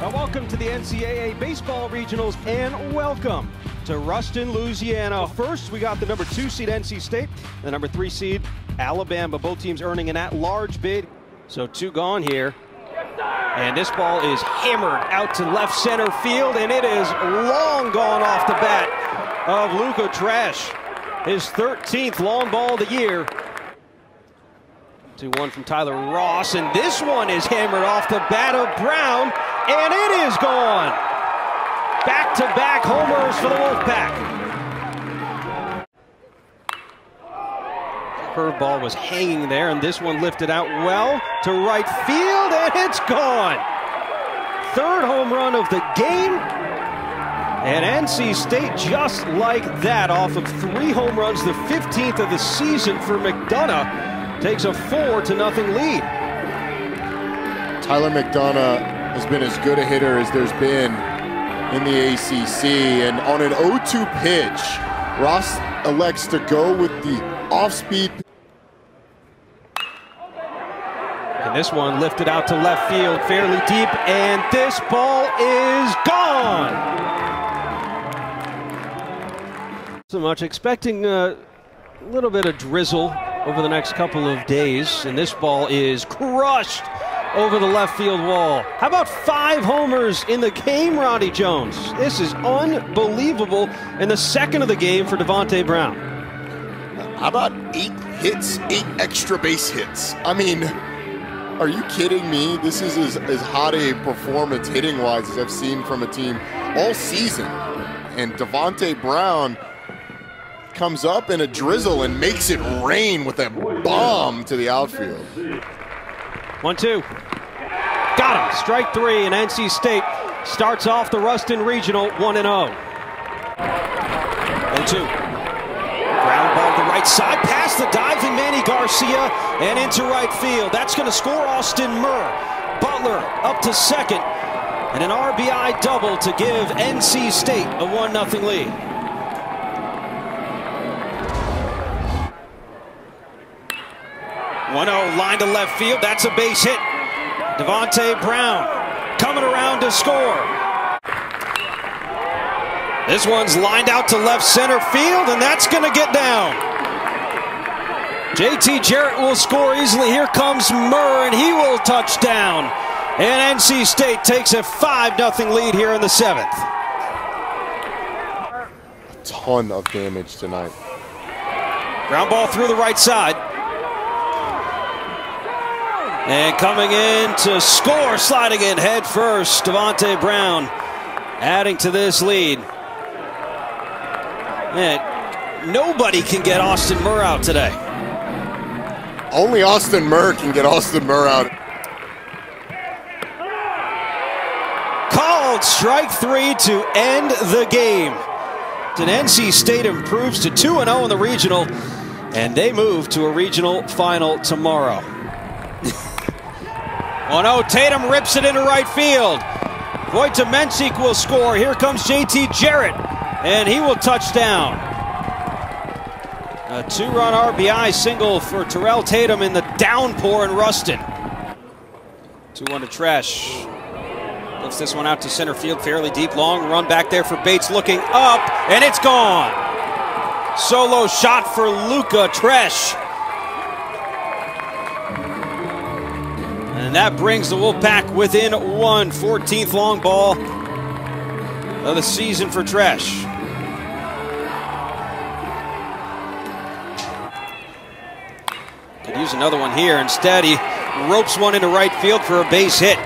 Now, welcome to the NCAA Baseball Regionals and welcome to Ruston, Louisiana. First, we got the number two seed NC State, the number three seed Alabama. Both teams earning an at-large bid. So two gone here. And this ball is hammered out to left center field, and it is long gone off the bat of Luca Tresh. His 13th long ball of the year. 2-1 from Tyler Ross, and this one is hammered off the bat of Brown, and it is gone. Back-to-back -back homers for the Wolfpack. Curveball was hanging there, and this one lifted out well to right field, and it's gone. Third home run of the game. And NC State, just like that, off of three home runs, the 15th of the season for McDonough, takes a four to nothing lead. Tyler McDonough has been as good a hitter as there's been in the ACC, and on an 0-2 pitch, Ross elects to go with the off-speed. And this one lifted out to left field fairly deep, and this ball is gone. So much expecting a little bit of drizzle over the next couple of days, and this ball is crushed over the left field wall. How about five homers in the game, Roddy Jones? This is unbelievable. And the second of the game for Devonte Brown. How about eight hits, eight extra base hits? I mean, are you kidding me? This is as, as hot a performance hitting wise as I've seen from a team all season. And Devonte Brown comes up in a drizzle and makes it rain with a bomb to the outfield. One, two. Got him. Strike three, and NC State starts off the Ruston Regional 1 0. 0 2. Ground ball to the right side, past the diving Manny Garcia, and into right field. That's going to score Austin Murr. Butler up to second, and an RBI double to give NC State a 1 0 lead. 1-0 line to left field. That's a base hit. Devonte Brown coming around to score. This one's lined out to left center field, and that's going to get down. JT Jarrett will score easily. Here comes Murr, and he will touch down. And NC State takes a 5-0 lead here in the seventh. A ton of damage tonight. Ground ball through the right side. And coming in to score, sliding in head first, Devonte Brown adding to this lead. Man, nobody can get Austin Murr out today. Only Austin Murr can get Austin Murr out. Called strike three to end the game. And NC State improves to 2 0 in the regional, and they move to a regional final tomorrow. 1-0, Tatum rips it into right field. Vojta Mensik will score. Here comes JT Jarrett, and he will touch down. A two-run RBI single for Terrell Tatum in the downpour in Ruston. 2-1 to Tresh. Lifts this one out to center field, fairly deep, long run back there for Bates, looking up, and it's gone. Solo shot for Luca Tresh. And that brings the Wolfpack within one 14th long ball of the season for Tresh. Could use another one here. Instead, he ropes one into right field for a base hit.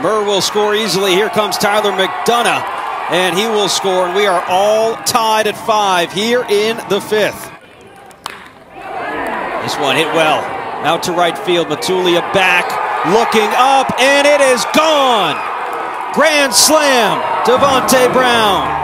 Murr will score easily. Here comes Tyler McDonough, and he will score. And we are all tied at five here in the fifth. This one hit well. Out to right field, Matulia back, looking up, and it is gone. Grand slam, Devonte Brown.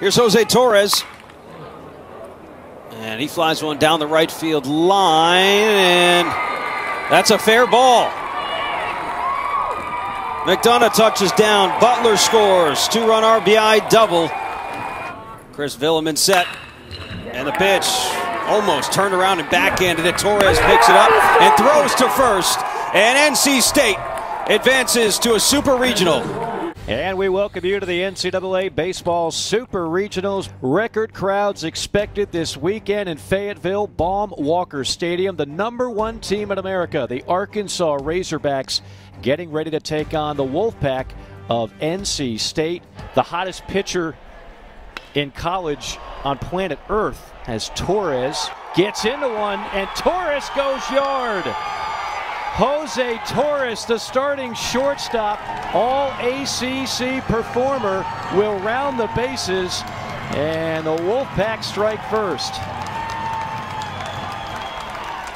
Here's Jose Torres. And he flies one down the right field line, and That's a fair ball. McDonough touches down. Butler scores. Two run RBI double. Chris Villaman set. And the pitch almost turned around and backhanded it. Torres picks it up and throws to first. And NC State advances to a super regional. And we welcome you to the NCAA Baseball Super Regionals. Record crowds expected this weekend in Fayetteville, Baum Walker Stadium. The number one team in America, the Arkansas Razorbacks, getting ready to take on the Wolfpack of NC State. The hottest pitcher in college on planet Earth as Torres gets into one, and Torres goes yard. Jose Torres, the starting shortstop, all ACC performer, will round the bases, and the Wolfpack strike first.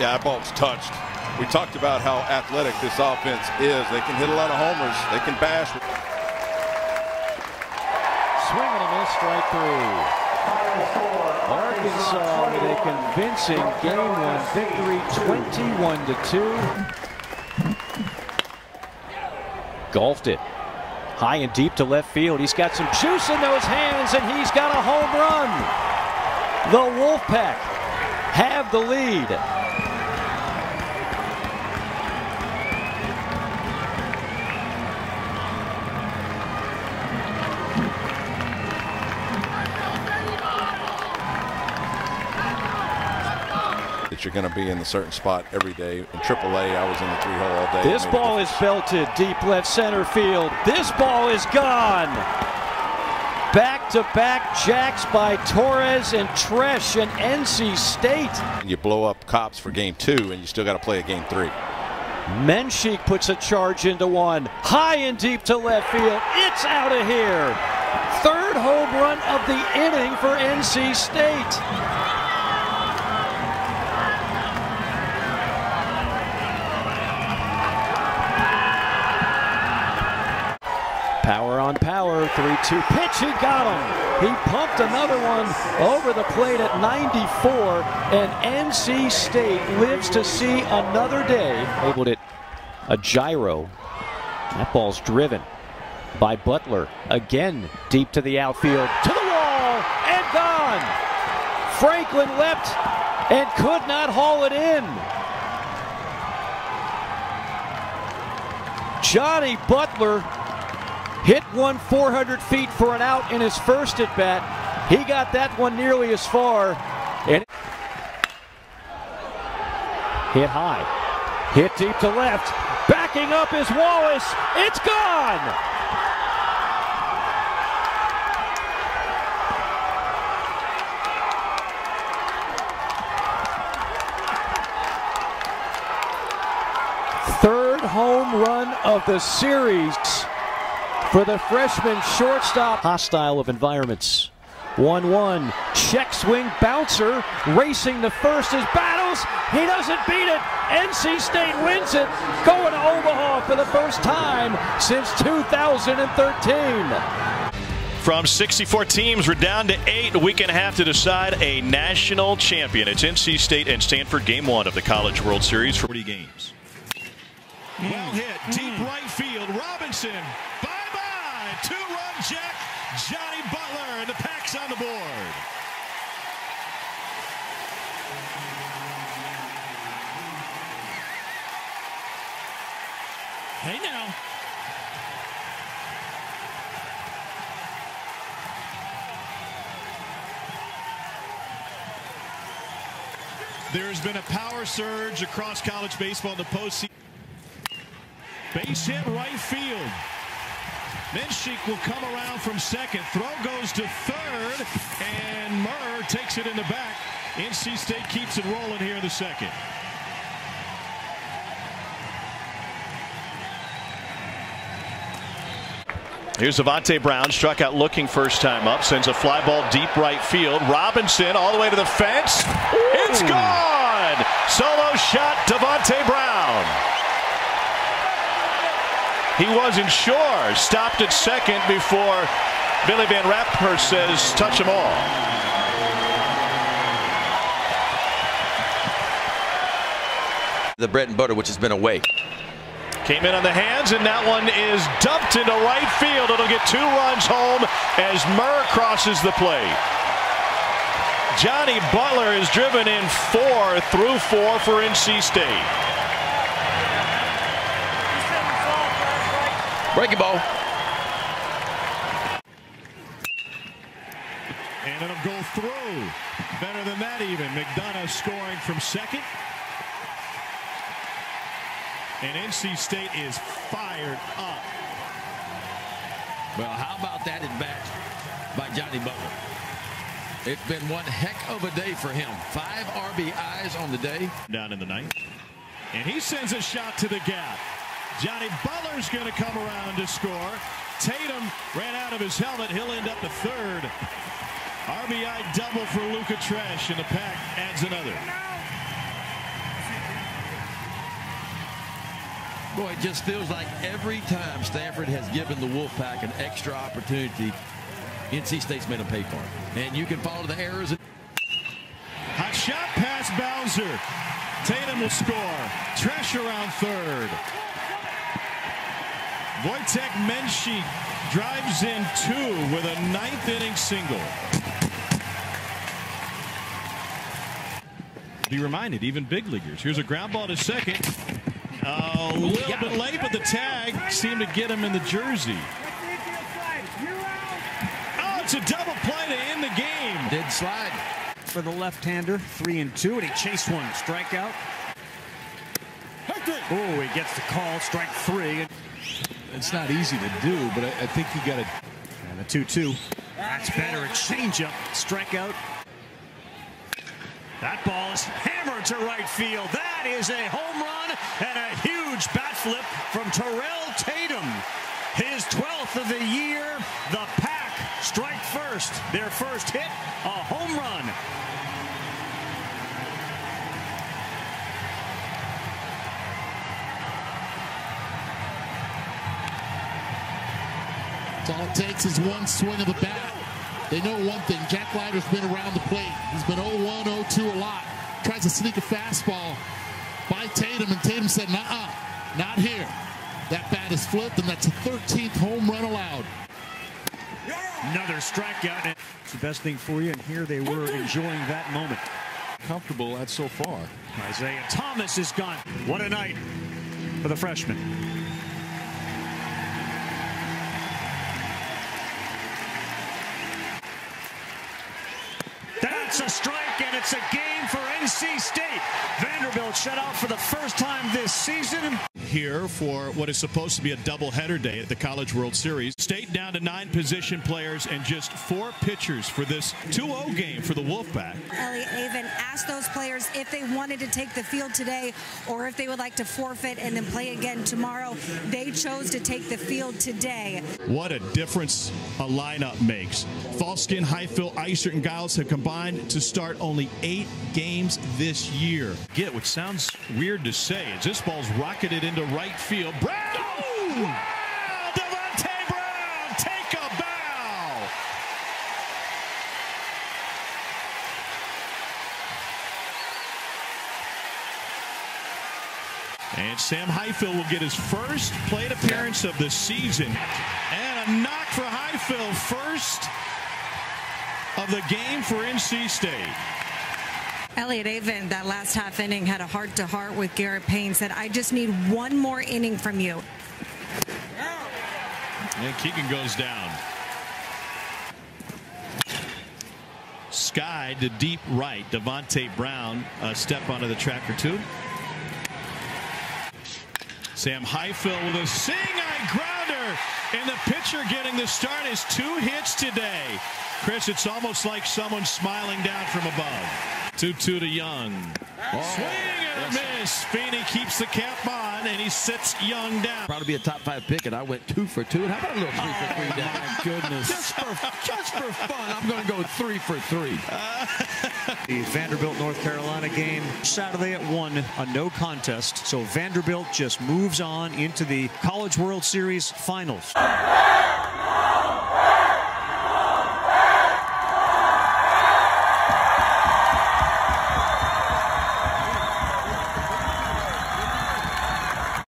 Yeah, that ball's touched. We talked about how athletic this offense is. They can hit a lot of homers. They can bash. Swing and a miss, strike three. Arkansas with a convincing game one victory, 21 to 2. Golfed it. High and deep to left field. He's got some juice in those hands, and he's got a home run. The Wolfpack have the lead. You're going to be in a certain spot every day. In AAA, I was in the three hole all day. This ball is belted deep left center field. This ball is gone. Back to back jacks by Torres and Tresh and NC State. You blow up cops for game two, and you still got to play a game three. Mensik puts a charge into one. High and deep to left field. It's out of here. Third home run of the inning for NC State. Power on power, 3-2 pitch, he got him. He pumped another one over the plate at 94, and NC State lives to see another day. Labeled it a gyro. That ball's driven by Butler. Again, deep to the outfield, to the wall, and gone. Franklin leapt and could not haul it in. Jonny Butler hit one 400 feet for an out in his first at bat. He got that one nearly as far. And hit high, hit deep to left. Backing up is Wallace. It's gone. Third home run of the series for the freshman shortstop. Hostile of environments. 1 1. Check swing bouncer racing the first as battles. He doesn't beat it. NC State wins it. Going to Omaha for the first time since 2013. From 64 teams, we're down to eight. A week and a half to decide a national champion. It's NC State and Stanford, game one of the College World Series for 40 games. Well hit, deep right field. Robinson two-run jack, Jonny Butler, and the Pack's on the board. Hey now. There's been a power surge across college baseball in the postseason. Base hit right field. Mensik will come around from second. Throw goes to third, and Murr takes it in the back. NC State keeps it rolling here in the second. Here's Avante Brown, struck out looking first time up, sends a fly ball deep right field. Robinson all the way to the fence. Ooh. It's gone! Solo shot, Devonte Brown. He wasn't sure. Stopped at second before Billy Van Rapperswijk says touch them all. The bread and butter, which has been away. Came in on the hands, and that one is dumped into right field. It'll get two runs home as Murr crosses the plate. Jonny Butler is driven in four through four for NC State. Breaking ball. And it'll go through. Better than that even. McDonough scoring from second. And NC State is fired up. Well, how about that at bat by Jonny Butler? It's been one heck of a day for him. Five RBIs on the day. Down in the ninth. And he sends a shot to the gap. Jonny Butler's going to come around to score. Tatum ran out of his helmet. He'll end up the third. RBI double for Luca Tresh, and the pack adds another. Boy, it just feels like every time Stanford has given the Wolfpack an extra opportunity, NC State's made them pay for it. And you can follow the errors. Hot shot past Bowser. Tatum will score. Tresh around third. Vojtech Mensik drives in two with a ninth inning single. Be reminded, even big leaguers. Here's a ground ball to second. a little bit late, but the tag seemed to get him in the jersey. Oh, it's a double play to end the game. Did slide. For the left-hander, three and two, and he chased one. Strikeout. Oh, he gets the call. Strike three. It's not easy to do, but I, I think you got to. And a 2-2. That's better. A changeup. Strikeout. That ball is hammered to right field. That is a home run and a huge bat flip from Terrell Tatum. His 12th of the year. The pack strike first. Their first hit, a home run. all it takes is one swing of the bat. They know one thing. Jack Leiter's been around the plate. He's been 0-1, 0-2 a lot. Tries to sneak a fastball by Tatum, and Tatum said, nah, not here. That bat is flipped, and that's a 13th home run allowed. Another strikeout. It's the best thing for you, and here they were enjoying that moment. Comfortable at so far. Isaiah Thomas is gone. What a night for the freshman. That's a strike, and it's a game for NC State. Vanderbilt shut out for the first time this season. Here for what is supposed to be a doubleheader day at the College World Series. State down to nine position players and just four pitchers for this 2-0 game for the Wolfpack. Elliott Avent asked those players if they wanted to take the field today or if they would like to forfeit and then play again tomorrow. They chose to take the field today. What a difference a lineup makes. Falskin, Highfill, Isert, and Giles have combined to start only eight games this year. Get which sounds weird to say as this ball's rocketed into right field. Brown! Wow! Devonte Brown! Take a bow! And Sam Highfill will get his first plate appearance of the season. And a knock for Highfill. First of the game for NC State. Elliott Avent, that last half inning, had a heart to heart with Garrett Payne, said, I just need one more inning from you. And Keegan goes down. Sky to deep right. Devonte Brown a step onto the track or two. Sam Highfill with a sing eye grounder. And the pitcher getting the start is two hits today. Chris, it's almost like someone smiling down from above. 2-2 to Young. Oh, Swing and a miss. Feeney keeps the cap on, and he sits Young down. Proud to be a top five pick, and I went two for two. And how about a little three for three oh, down? My goodness. Just for, just for fun, I'm going to go three for three. The Vanderbilt North Carolina game Saturday at 1, a no contest. So Vanderbilt just moves on into the College World Series finals.